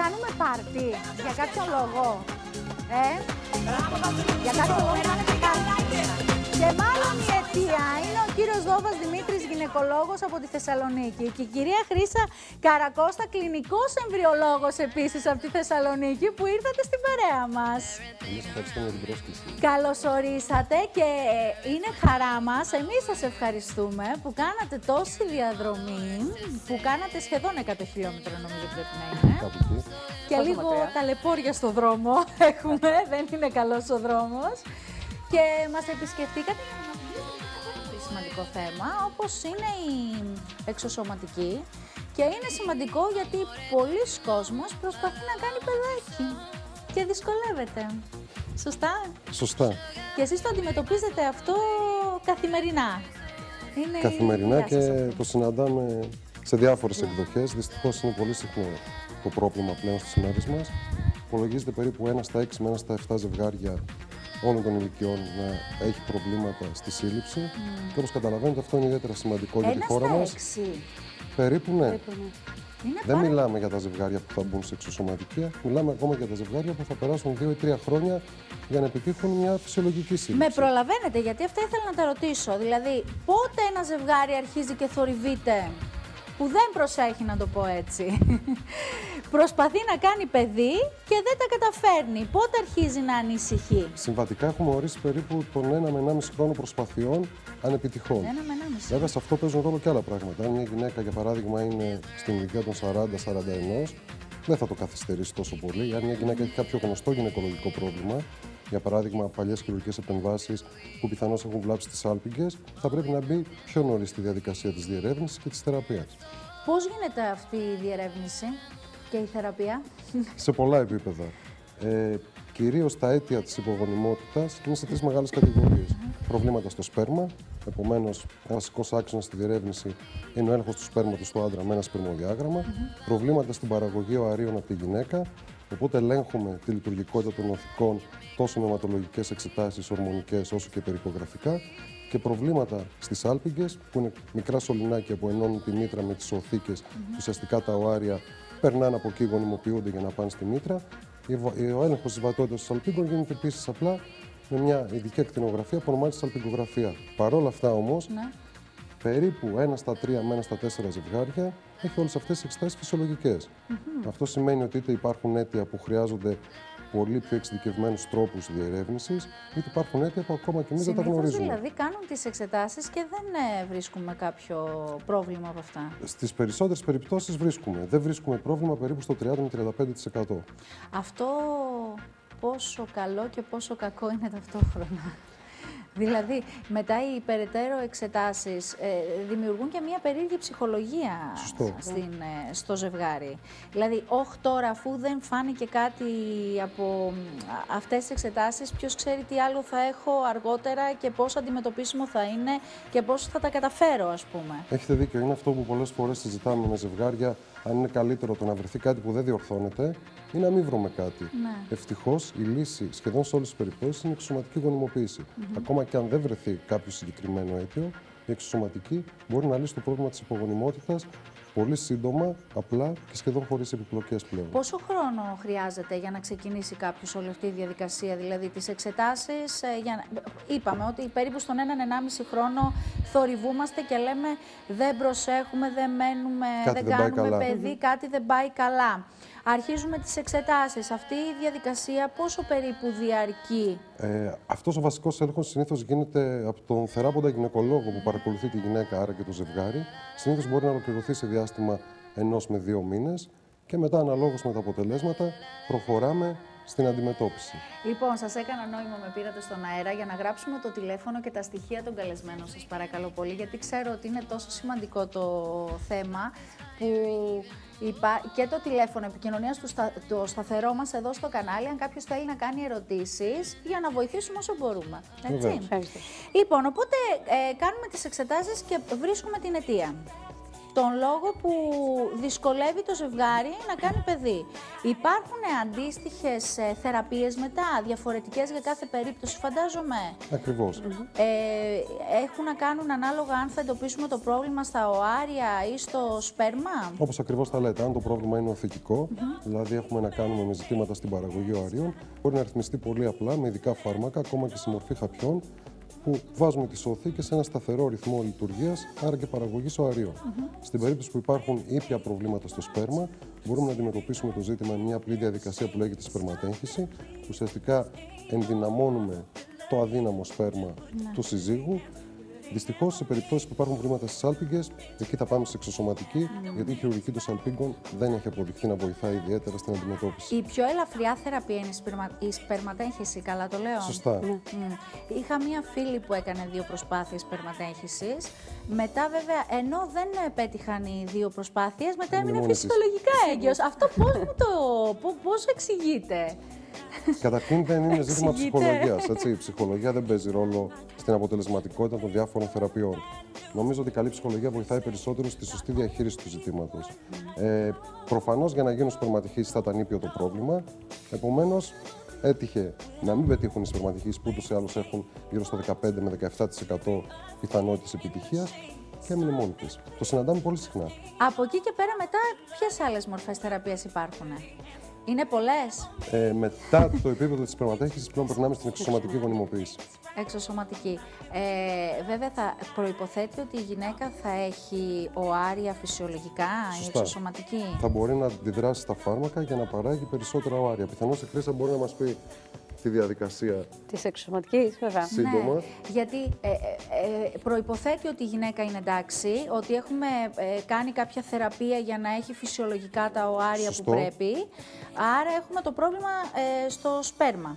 κάνουμε πάρτι για κάποιο λόγο. Ε, για κάποιο λόγο κάνετε πάρτι. Και μάλλον η αιτία είναι ο κύριος Δόβας Δημήτρης, γυναικολόγος από τη Θεσσαλονίκη. Και η κυρία Χρύσα Καρακώστα, κλινικός εμβριολόγος επίσης από τη Θεσσαλονίκη, που ήρθατε στην παρέα μας. Εμείς ευχαριστούμε για την πρόσκληση. Καλώς ορίσατε και είναι χαρά μας, εμείς σας ευχαριστούμε που κάνατε τόση διαδρομή, που κάνατε σχεδόν 100 χιλιόμετρα νομίζω πρέπει να είναι. Κάπου εκεί. Και λίγο ταλαιπώρια στο δρόμο έχουμε, δεν είναι καλός ο δρόμος. Και μας επισκεφτήκατε για να μας μιλήσετε για ένα πολύ σημαντικό θέμα, όπως είναι η εξωσωματική. Και είναι σημαντικό γιατί πολλοί κόσμος προσπαθεί να κάνει παιδάκι και δυσκολεύεται. Σωστά; Σωστά. Και εσείς το αντιμετωπίζετε αυτό καθημερινά; Είναι η Καθημερινά δουλειά και σας αυτή. το συναντάμε σε διάφορες εκδοχές. Δυστυχώς είναι πολύ συχνό το πρόβλημα πλέον στις μέρες μας. Υπολογίζεται περίπου ένα στα 6 με ένα στα 7 ζευγάρια όλων των ηλικιών να έχει προβλήματα στη σύλληψη. Και όπως καταλαβαίνετε αυτό είναι ιδιαίτερα σημαντικό για τη Ένα χώρα στα μας. έξι. Περίπου ναι. Είναι Δεν πάρα μιλάμε για τα ζευγάρια που θα μπουν σε εξωσωματική, μιλάμε ακόμα για τα ζευγάρια που θα περάσουν δύο ή τρία χρόνια για να επιτύχουν μια φυσιολογική σύλληψη. Με προλαβαίνετε, γιατί αυτά ήθελα να τα ρωτήσω. Δηλαδή, πότε ένα ζευγάρι αρχίζει και θορυβείται, που δεν προσέχει να το πω έτσι. Προσπαθεί να κάνει παιδί και δεν τα καταφέρνει. Πότε αρχίζει να ανησυχεί; Συμβατικά έχουμε ορίσει περίπου τον 1 με 1,5 χρόνο προσπαθειών ανεπιτυχών. Ένα με ένα μισή. Βέβαια, σε αυτό παίζουν ρόλο και άλλα πράγματα. Αν μια γυναίκα, για παράδειγμα, είναι στην ηλικία των 40-41, δεν θα το καθυστερήσει τόσο πολύ. Αν μια γυναίκα έχει κάποιο γνωστό γυναικολογικό πρόβλημα, για παράδειγμα παλιές χειρουργικές επεμβάσεις που πιθανώς έχουν βλάψει τις άλπιγγε, θα πρέπει να μπει πιο νωρίς στη διαδικασία της διερεύνησης και της θεραπείας. Πώς γίνεται αυτή η διερεύνηση και η θεραπεία; σε πολλά επίπεδα. Ε, κυρίως τα αίτια της υπογονιμότητας είναι σε τρεις μεγάλες κατηγορίες. Προβλήματα στο σπέρμα, επομένως ένας βασικός άξονας στη διερεύνηση είναι ο έλεγχος του σπέρματος του άντρα με ένα σπερμοδιάγραμμα. Προβλήματα στην παραγωγή οαρίων από τη γυναίκα, οπότε ελέγχουμε τη λειτουργικότητα των οθικών τόσο με αιματολογικές εξετάσεις, ορμονικές όσο και περικογραφικά και προβλήματα στις άλπιγγες που είναι μικρά σωληνάκια που ενώνουν τη μήτρα με τις οθήκες ουσιαστικά τα οάρια περνάνε από εκεί, γονιμοποιούνται για να πάνε στη μήτρα. Η βα- Ο έλεγχος της βατότητας των σαλπίγκων γίνεται επίσης απλά με μια ειδική ακτινογραφία που ονομάζεται σαλπιγκογραφία. Παρ' όλα αυτά όμως, Ναι. Περίπου ένα στα τρία με ένα στα τέσσερα ζευγάρια έχει όλες αυτές τι εξετάσεις φυσιολογικές. Αυτό σημαίνει ότι είτε υπάρχουν αίτια που χρειάζονται πολύ πιο εξειδικευμένους τρόπους διερεύνησης, είτε υπάρχουν αίτια που ακόμα και εμείς δεν τα Συνήθως γνωρίζουμε. δηλαδή κάνουν τις εξετάσεις και δεν ε, βρίσκουμε κάποιο πρόβλημα από αυτά. Στις περισσότερες περιπτώσεις βρίσκουμε. Δεν βρίσκουμε πρόβλημα περίπου στο 30 με 35%. Αυτό πόσο καλό και πόσο κακό είναι ταυτόχρονα. Δηλαδή, μετά οι υπεραιτέρω εξετάσεις ε, δημιουργούν και μια περίεργη ψυχολογία Σωστό. στην, ε, στο ζευγάρι. Δηλαδή, όχι τώρα αφού δεν φάνηκε κάτι από μ, αυτές τις εξετάσεις, ποιος ξέρει τι άλλο θα έχω αργότερα και πόσο αντιμετωπίσιμο θα είναι και πόσο θα τα καταφέρω, ας πούμε. Έχετε δίκιο. Είναι αυτό που πολλές φορές συζητάμε με ζευγάρια. Αν είναι καλύτερο το να βρεθεί κάτι που δεν διορθώνεται ή να μην βρούμε κάτι. Ναι. Ευτυχώς η λύση σχεδόν σε όλες τις περιπτώσεις είναι η εξωσωματική γονιμοποίηση. Ακόμα και αν δεν βρεθεί κάποιο συγκεκριμένο αίτιο, η εξωσωματική μπορεί να λύσει το πρόβλημα της υπογονιμότητας πολύ σύντομα, απλά και σχεδόν χωρίς επιπλοκές πλέον. Πόσο χρόνο χρειάζεται για να ξεκινήσει κάποιος όλη αυτή η διαδικασία, δηλαδή τις εξετάσεις, ε, για να... είπαμε ότι περίπου στον έναν ενάμιση χρόνο θορυβούμαστε και λέμε δεν προσέχουμε, δεν μένουμε, Κάτι δεν, δεν πάει κάνουμε καλά. παιδί, κάτι δεν πάει καλά. Αρχίζουμε τις εξετάσεις. Αυτή η διαδικασία πόσο περίπου διαρκεί; Ε, Αυτός ο βασικός έλεγχος συνήθως γίνεται από τον θεράποντα γυναικολόγο που παρακολουθεί τη γυναίκα, άρα και το ζευγάρι. Συνήθως μπορεί να ολοκληρωθεί σε διάστημα ενός με δύο μήνες και μετά, αναλόγως με τα αποτελέσματα, προχωράμε στην αντιμετώπιση. Λοιπόν, σας έκανα νόημα, με πήρατε στον αέρα για να γράψουμε το τηλέφωνο και τα στοιχεία των καλεσμένων σας παρακαλώ πολύ, γιατί ξέρω ότι είναι τόσο σημαντικό το θέμα που υπά... και το τηλέφωνο επικοινωνίας του στα... το σταθερό μας εδώ στο κανάλι, αν κάποιος θέλει να κάνει ερωτήσεις, για να βοηθήσουμε όσο μπορούμε. Έτσι. Βεβαίως. Λοιπόν, οπότε ε, κάνουμε τις εξετάσεις και βρίσκουμε την αιτία. Τον λόγο που δυσκολεύει το ζευγάρι να κάνει παιδί. Υπάρχουν αντίστοιχες ε, θεραπείες μετά, διαφορετικές για κάθε περίπτωση, φαντάζομαι; Ακριβώς. Ε, έχουν να κάνουν ανάλογα αν θα εντοπίσουμε το πρόβλημα στα οάρια ή στο σπέρμα; Όπως ακριβώς τα λέτε, αν το πρόβλημα είναι οθητικό, δηλαδή έχουμε να κάνουμε με ζητήματα στην παραγωγή οαρίων, μπορεί να ρυθμιστεί πολύ απλά με ειδικά φάρμακα, ακόμα και σε μορφή χαπιών, που βάζουμε τι οθήκε σε ένα σταθερό ρυθμό λειτουργίας, άρα και παραγωγής οαρίων. Στην περίπτωση που υπάρχουν ήπια προβλήματα στο σπέρμα, μπορούμε να αντιμετωπίσουμε το ζήτημα με μια απλή διαδικασία που λέγεται σπερματέγχυση. Ουσιαστικά ενδυναμώνουμε το αδύναμο σπέρμα του συζύγου Δυστυχώς, σε περιπτώσεις που υπάρχουν προβλήματα στις άλπιγγες, εκεί θα πάμε σε εξωσωματική, γιατί η χειρουργική των σαλπίγκων δεν έχει αποδειχθεί να βοηθάει ιδιαίτερα στην αντιμετώπιση. Η πιο ελαφριά θεραπεία είναι η, σπερμα... η σπερματέγχυση, καλά το λέω; Σωστά. Ναι. Είχα μία φίλη που έκανε δύο προσπάθειες σπερματέγχυσης. Μετά βέβαια, ενώ δεν πέτυχαν οι δύο προσπάθειες, μετά έμεινε φυσιολογικά έγκυος. Αυτό πώς μου το... πώς εξηγείται. Καταρχήν δεν είναι ζήτημα ψυχολογίας. Η ψυχολογία δεν παίζει ρόλο στην αποτελεσματικότητα των διάφορων θεραπείων. Νομίζω ότι η καλή ψυχολογία βοηθάει περισσότερο στη σωστή διαχείριση του ζητήματος. Ε, Προφανώς για να γίνουν σπερματικοί θα ήταν ήπιο το πρόβλημα. Επομένως, έτυχε να μην πετύχουν οι σπερματικοί που ούτως ή άλλως έχουν γύρω στο 15 με 17% πιθανότητες επιτυχίας και έμεινε μόνη της. Το συναντάμε πολύ συχνά. Από εκεί και πέρα, μετά, ποιες άλλες μορφές θεραπείας υπάρχουν. Είναι πολλές; Ε, μετά το επίπεδο της σπερματέχηση, πλέον περνάμε στην εξωσωματική γονιμοποίηση. Εξωσωματική. Ε, βέβαια, θα προποθέτει ότι η γυναίκα θα έχει οάρια φυσιολογικά, η εξωσωματική; Θα μπορεί να αντιδράσει στα φάρμακα για να παράγει περισσότερα οάρια. Πιθανώς η Χρήσα μπορεί να μας πει τη διαδικασία. Της εξωματική, βέβαια. Σύντομα. Ναι, γιατί ε, ε, ε, προϋποθέτει ότι η γυναίκα είναι εντάξει, ότι έχουμε ε, κάνει κάποια θεραπεία για να έχει φυσιολογικά τα οάρια που πρέπει. Άρα έχουμε το πρόβλημα ε, στο σπέρμα.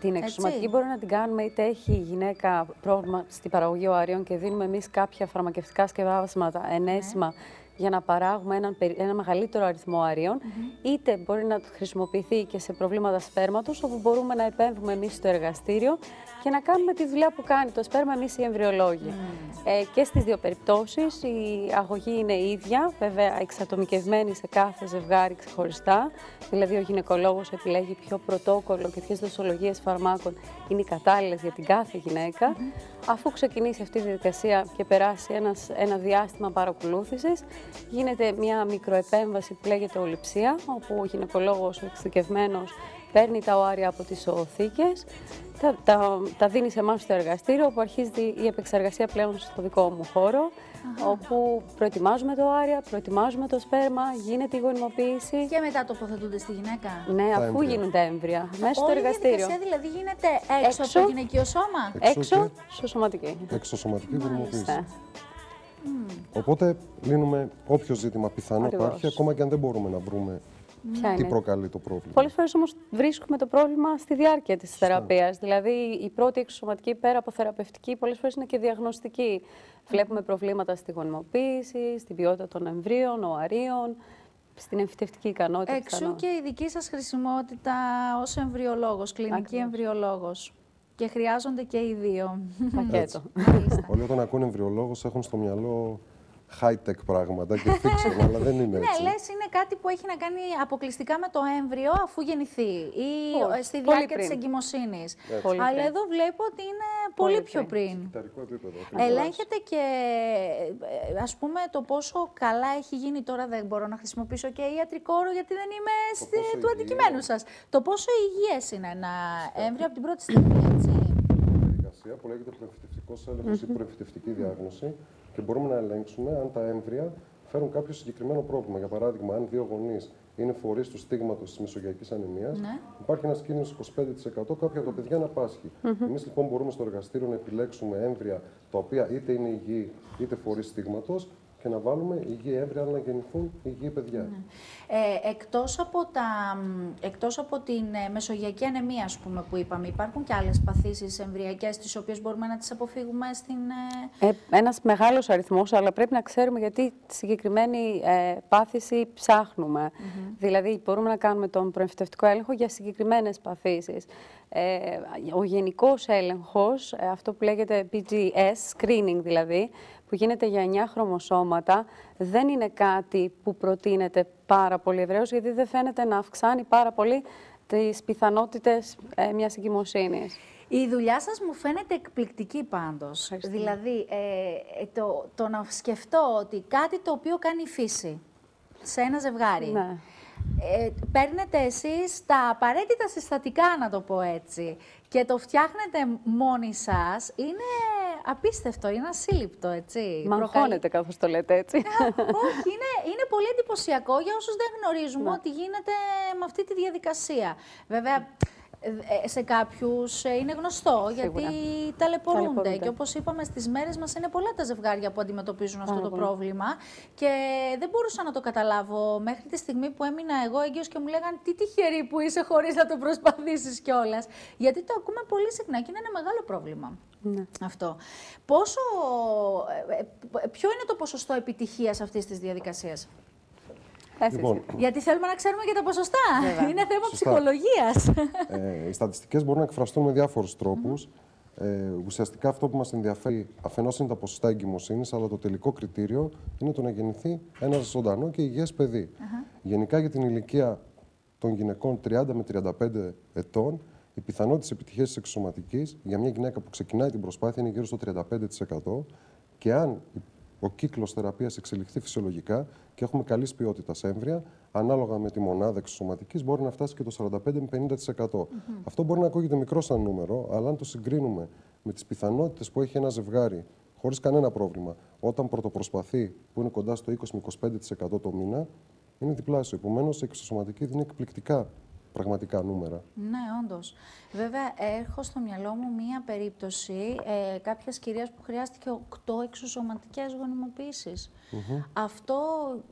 Την εξωματική μπορεί να την κάνουμε είτε έχει η γυναίκα πρόβλημα στην παραγωγή οαρίων και δίνουμε εμείς κάποια φαρμακευτικά σκευάσματα, ενέσιμα, ναι για να παράγουμε έναν, ένα μεγαλύτερο αριθμό αρίων, είτε μπορεί να χρησιμοποιηθεί και σε προβλήματα σπέρματος, όπου μπορούμε να επέμβουμε εμείς στο εργαστήριο και να κάνουμε τη δουλειά που κάνει το σπέρμα εμείς οι εμβριολόγοι. Ε, και στις δύο περιπτώσεις η αγωγή είναι ίδια, βέβαια εξατομικευμένη σε κάθε ζευγάρι ξεχωριστά, δηλαδή ο γυναικολόγος επιλέγει ποιο πρωτόκολλο και ποιες δοσολογίες φαρμάκων είναι οι κατάλληλες για την κάθε γυναίκα. Αφού ξεκινήσει αυτή η διαδικασία και περάσει ένας, ένα διάστημα παρακολούθησης, γίνεται μια μικροεπέμβαση που λέγεται ολυψία, όπου ο γυναικολόγος, ο εξειδικευμένος, παίρνει τα οάρια από τις οθήκες, τα, τα, τα δίνει σε εμάς στο εργαστήριο, όπου αρχίζει η επεξεργασία πλέον στο δικό μου χώρο, όπου προετοιμάζουμε το άρια, προετοιμάζουμε το σπέρμα, γίνεται η γονιμοποίηση. Και μετά τοποθετούνται στη γυναίκα. Ναι, αφού γίνουν τα έμβρια, μέσα στο εργαστήριο. Η δηλαδή γίνεται έξω, έξω από το γυναικείο σώμα; Έξω, έξω στο σωματική. Εξωσωματική γονιμοποίηση. Οπότε λύνουμε όποιο ζήτημα πιθανό υπάρχει, ακόμα και αν δεν μπορούμε να βρούμε Ποια τι προκαλεί το πρόβλημα; Πολλές φορές όμως βρίσκουμε το πρόβλημα στη διάρκεια της θεραπείας. Δηλαδή, η πρώτη εξωσωματική πέρα από θεραπευτική, πολλές φορές είναι και διαγνωστική. Βλέπουμε προβλήματα στη γονιμοποίηση, στην ποιότητα των εμβρίων, οαρίων, στην εμφυτευτική ικανότητα. Εξού και η δική σας χρησιμότητα ως εμβριολόγος, κλινική εμβριολόγος. Και χρειάζονται και οι δύο. Πακέτο. Όλοι όταν ακούνε εμβριολόγος έχουν στο μυαλό high-tech πράγματα και fiction, αλλά δεν είναι ναι, έτσι. Ναι, λες είναι κάτι που έχει να κάνει αποκλειστικά με το έμβριο αφού γεννηθεί ή στη διάρκεια της εγκυμοσύνης. Αλλά εδώ βλέπω ότι είναι πολύ, πιο πριν. Επίπεδο, Ελέγχεται και ε, ας πούμε το πόσο καλά έχει γίνει τώρα, δεν μπορώ να χρησιμοποιήσω και ιατρικό όρο γιατί δεν είμαι του αντικειμένου σας. Το πόσο υγιές είναι ένα έμβριο από την πρώτη στιγμή, έτσι. διαδικασία που λέγεται προεμφυτευτικός έλεγχος ή προεμφυτευτική διάγνωση και μπορούμε να ελέγξουμε αν τα έμβρια φέρουν κάποιο συγκεκριμένο πρόβλημα. Για παράδειγμα, αν δύο γονείς είναι φορείς του στίγματος της μεσογειακής ανεμίας, ναι. υπάρχει ένας κίνδυνος 25% κάποια από τα παιδιά να πάσχει. Mm -hmm. Εμείς λοιπόν μπορούμε στο εργαστήριο να επιλέξουμε έμβρια τα οποία είτε είναι υγιή είτε φορείς στίγματος και να βάλουμε υγιή έμβρια να γεννηθούν υγιή παιδιά. Ναι. Ε, εκτός, από τα, εκτός από την ε, μεσογειακή ανεμία, ας πούμε, που είπαμε, υπάρχουν και άλλες παθήσεις εμβριακές, τις οποίες μπορούμε να τις αποφύγουμε στην... Ε... Ε, ένας μεγάλος αριθμός, αλλά πρέπει να ξέρουμε γιατί τη συγκεκριμένη ε, πάθηση ψάχνουμε. Δηλαδή, μπορούμε να κάνουμε τον προεμφυτευτικό έλεγχο για συγκεκριμένες παθήσεις. Ε, ο γενικός έλεγχος, ε, αυτό που λέγεται PGS, screening δηλαδή, που γίνεται για 9 χρωμοσώματα δεν είναι κάτι που προτείνεται πάρα πολύ ευρέως, γιατί δεν φαίνεται να αυξάνει πάρα πολύ τις πιθανότητες ε, μιας εγκυμοσύνης. Η δουλειά σας μου φαίνεται εκπληκτική πάντως. Δηλαδή, ε, ε, το, το να σκεφτώ ότι κάτι το οποίο κάνει η φύση σε ένα ζευγάρι, Ναι. Ε, παίρνετε εσείς τα απαραίτητα συστατικά, να το πω έτσι, και το φτιάχνετε μόνοι σας, είναι απίστευτο, είναι ασύλληπτο, έτσι. Μα Προκαλεί- αγχώνεται καθώς το λέτε έτσι. όχι, είναι, είναι πολύ εντυπωσιακό για όσους δεν γνωρίζουμε Ναι. ότι γίνεται με αυτή τη διαδικασία. Βέβαια, ε, σε κάποιους ε, είναι γνωστό γιατί ταλαιπωρούνται. Ταλαιπωρούνται. Και όπως είπαμε στις μέρες μας είναι πολλά τα ζευγάρια που αντιμετωπίζουν αυτό Πάρα το πολύ. πρόβλημα και δεν μπορούσα να το καταλάβω μέχρι τη στιγμή που έμεινα εγώ έγκυος και μου λέγανε τι τυχερή που είσαι χωρίς να το προσπαθήσεις κιόλας. Γιατί το ακούμε πολύ συχνά και είναι ένα μεγάλο πρόβλημα. Ναι. Αυτό. Πόσο, ε, ε, ποιο είναι το ποσοστό επιτυχίας αυτής της διαδικασίας; Εσείς. Λοιπόν, Γιατί θέλουμε να ξέρουμε και τα ποσοστά. Βέβαια. Είναι θέμα Σωστά. ψυχολογίας. Ε, οι στατιστικές μπορούν να εκφραστούν με διάφορους τρόπους. Ε, ουσιαστικά αυτό που μας ενδιαφέρει αφενός είναι τα ποσοστά εγκυμοσύνης, αλλά το τελικό κριτήριο είναι το να γεννηθεί ένας ζωντανό και υγιές παιδί. Γενικά για την ηλικία των γυναικών 30 με 35 ετών, οι πιθανότητες επιτυχίας της εξωσωματικής για μια γυναίκα που ξεκινάει την προσπάθεια είναι γύρω στο 35% και αν ο κύκλος θεραπείας εξελιχθεί φυσιολογικά και έχουμε καλής ποιότητας έμβρια, ανάλογα με τη μονάδα εξωσωματικής μπορεί να φτάσει και το 45 με 50%. Αυτό μπορεί να ακούγεται μικρό σαν νούμερο, αλλά αν το συγκρίνουμε με τις πιθανότητες που έχει ένα ζευγάρι χωρίς κανένα πρόβλημα, όταν πρωτοπροσπαθεί, που είναι κοντά στο 20 με 25% το μήνα, είναι διπλάσιο. Επομένως, η εξωσωματική δίνει εκπληκτικά πραγματικά νούμερα. ναι, όντως. Βέβαια, έχω στο μυαλό μου μία περίπτωση ε, κάποιας κυρίας που χρειάστηκε 8 εξωσωματικές γονιμοποιήσεις. Αυτό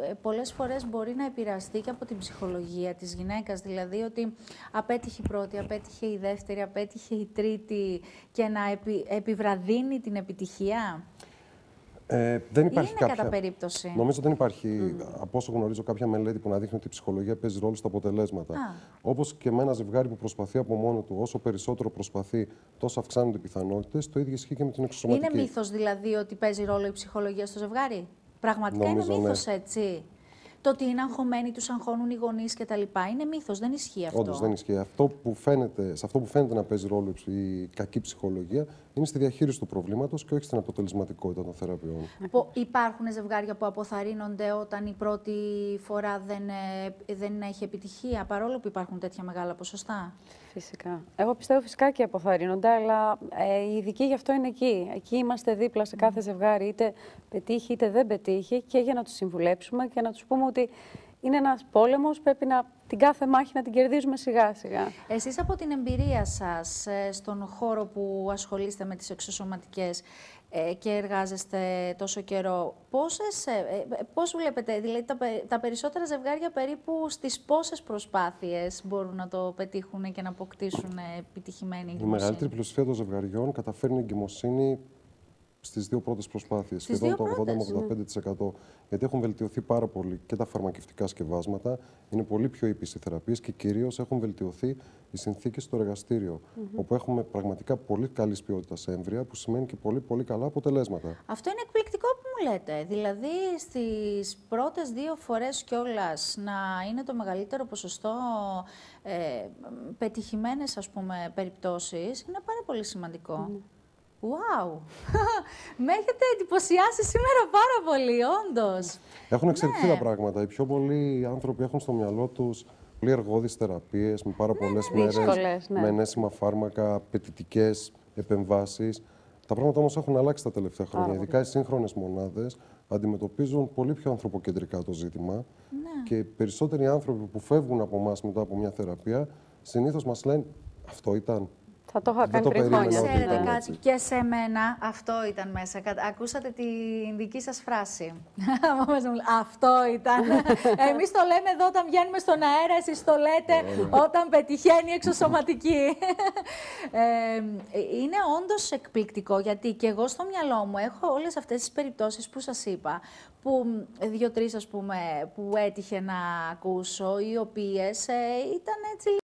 ε, πολλές φορές μπορεί να επηρεαστεί και από την ψυχολογία της γυναίκας, δηλαδή ότι απέτυχε η πρώτη, απέτυχε η δεύτερη, απέτυχε η τρίτη και να επι, επιβραδύνει την επιτυχία. Ε, δεν Ή υπάρχει είναι κάποια... κατά περίπτωση. Νομίζω δεν υπάρχει, από όσο γνωρίζω, κάποια μελέτη που να δείχνει ότι η ψυχολογία παίζει ρόλο στα αποτελέσματα. Α. Όπως και με ένα ζευγάρι που προσπαθεί από μόνο του, όσο περισσότερο προσπαθεί, τόσο αυξάνονται οι πιθανότητες. Το ίδιο ισχύει και με την εξωσωματική. Είναι μύθος δηλαδή ότι παίζει ρόλο η ψυχολογία στο ζευγάρι; Πραγματικά Νομίζω, είναι ναι. μύθος έτσι; Το ότι είναι αγχωμένοι, τους αγχώνουν οι γονείς και τα λοιπά. Είναι μύθος, δεν ισχύει αυτό. Όντως δεν ισχύει. Αυτό που φαίνεται, σε αυτό που φαίνεται να παίζει ρόλο η ψ- η κακή ψυχολογία είναι στη διαχείριση του προβλήματος και όχι στην αποτελεσματικότητα των θεραπείων. Πο- Υπάρχουν ζευγάρια που αποθαρρύνονται όταν η πρώτη φορά δεν, ε, δεν έχει επιτυχία, παρόλο που υπάρχουν τέτοια μεγάλα ποσοστά; Φυσικά. Εγώ πιστεύω φυσικά και αποθαρρύνονται, αλλά ε, οι ειδικοί γι' αυτό είναι εκεί. Εκεί είμαστε δίπλα σε κάθε ζευγάρι, είτε πετύχει είτε δεν πετύχει, και για να τους συμβουλέψουμε και να τους πούμε ότι είναι ένας πόλεμος, πρέπει να την κάθε μάχη να την κερδίζουμε σιγά σιγά. Εσείς από την εμπειρία σας ε, στον χώρο που ασχολείστε με τις εξωσωματικές ε, και εργάζεστε τόσο καιρό, πόσες, ε, ε, πώς βλέπετε, δηλαδή τα, πε- τα περισσότερα ζευγάρια περίπου στις πόσες προσπάθειες μπορούν να το πετύχουν και να αποκτήσουν ε, επιτυχημένη Η εγκυμοσύνη; μεγαλύτερη πλειοψηφία των ζευγαριών καταφέρνει εγκυμοσύνη στις δύο πρώτες προσπάθειες. Στις Σχεδόν δύο το 80 πρώτες, με 85%. Γιατί έχουν βελτιωθεί πάρα πολύ και τα φαρμακευτικά σκευάσματα, είναι πολύ πιο ήπιες οι θεραπείες και κυρίως έχουν βελτιωθεί οι συνθήκες στο εργαστήριο. Όπου έχουμε πραγματικά πολύ καλής ποιότητας έμβρια, που σημαίνει και πολύ, πολύ καλά αποτελέσματα. Αυτό είναι εκπληκτικό που μου λέτε. Δηλαδή, στις πρώτες δύο φορές κιόλας να είναι το μεγαλύτερο ποσοστό ε, πετυχημένες, ας πούμε, περιπτώσεις, είναι πάρα πολύ σημαντικό. Wow! Με έχετε εντυπωσιάσει σήμερα πάρα πολύ, όντως. Έχουν εξελιχθεί Ναι. τα πράγματα. Οι πιο πολλοί άνθρωποι έχουν στο μυαλό τους πολύ εργώδεις θεραπείες με πάρα πολλές μέρες. Δύσκολες, ναι. Με ενέσιμα φάρμακα, απαιτητικές επεμβάσεις. Τα πράγματα όμως έχουν αλλάξει τα τελευταία χρόνια. Πάρα Ειδικά οι σύγχρονες μονάδες αντιμετωπίζουν πολύ πιο ανθρωποκεντρικά το ζήτημα. Ναι. Και οι περισσότεροι άνθρωποι που φεύγουν από εμάς μετά από μια θεραπεία συνήθως μας λένε Αυτό ήταν. Θα το είχα Δεν κάνει το πριν περίμενα χρόνια. ότι Ξέρετε ήταν κάτι, έτσι. και σε μένα αυτό ήταν μέσα. Κατα- Ακούσατε την δική σας φράση. Μαμάς μου λέει, αυτό ήταν. Εμείς το λέμε εδώ όταν βγαίνουμε στον αέρα, εσείς το λέτε όταν πετυχαίνει η εξωσωματική. ε, είναι όντως εκπληκτικό, γιατί και εγώ στο μυαλό μου έχω όλες αυτές τις περιπτώσεις που σας είπα, που δύο-τρεις ας πούμε, που έτυχε να ακούσω, οι οποίες ε, ήταν έτσι